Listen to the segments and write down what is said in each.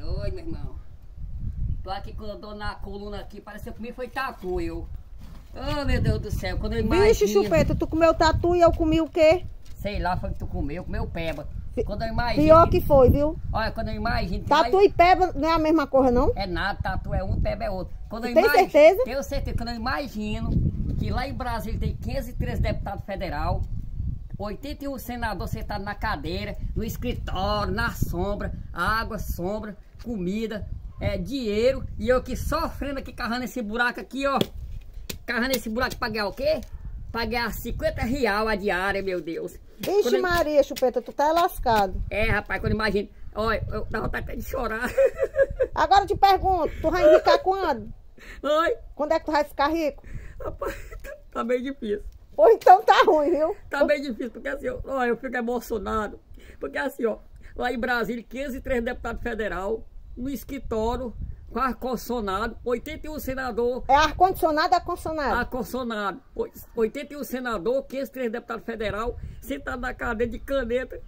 doido, meu irmão. Tô aqui quando eu dou na coluna aqui, parece que comigo foi tatu, eu. Oh, meu Deus do céu, quando eu imagino... Vixe, chupeta, tu comeu tatu e eu comi o quê? Sei lá, foi que tu comeu, comeu peba. Quando eu imagino... Pior que foi, viu? Olha, quando eu imagino... Tatu lá- e peba não é a mesma coisa, não? É nada, tatu é um, peba é outro. Quando eu Tem imagino- certeza? Tenho certeza. Quando eu imagino que lá em Brasília tem 503 deputados federal, 81 senadores sentados na cadeira, no escritório, na sombra, água, sombra, comida, é, dinheiro, e eu aqui sofrendo aqui, carrando esse buraco aqui, ó. Carrando esse buraco pra ganhar o quê? Pra ganhar 50 real a diária, meu Deus. Vixe eu- Maria, chupeta, tu tá lascado. É, rapaz, quando eu imagino... Olha, eu dá vontade até de chorar. Agora eu te pergunto, tu vai enricar quando? Oi, Quando é que tu vai ficar rico? rapaz, tá bem difícil. Ou então tá ruim, viu? Tá bem difícil, porque assim, ó, ó, eu fico emocionado. Porque assim, ó, lá em Brasília, 503 deputados federal, no escritório, com ar-condicionado, 81 senador, É ar-condicionado, ar-condicionado. ar-condicionado, oi- 81 senador, 503 deputados federal, sentado na cadeira de caneta,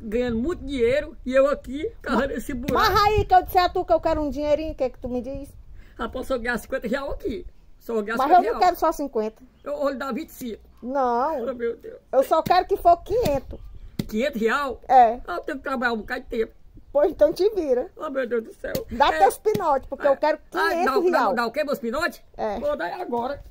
ganhando muito dinheiro, e eu aqui, carregando esse Mas buraco. aí que eu disse a tu que eu quero um dinheirinho, o que é que tu me diz? Rapaz, se eu ganhar 50 reais aqui, eu ganhar Mas 50 eu não reais, quero só 50. eu vou lhe dar 25. Não, Oh, meu Deus. eu só quero que for 500. 500 reais? É, Ah, Eu tenho que trabalhar um bocado de tempo. Pois então te vira. Oh, meu Deus do céu. Dá É, teus pinotes, porque eu quero ah, 500 dá, dá, reais. dá o quê, meus pinotes? É. Vou dar agora.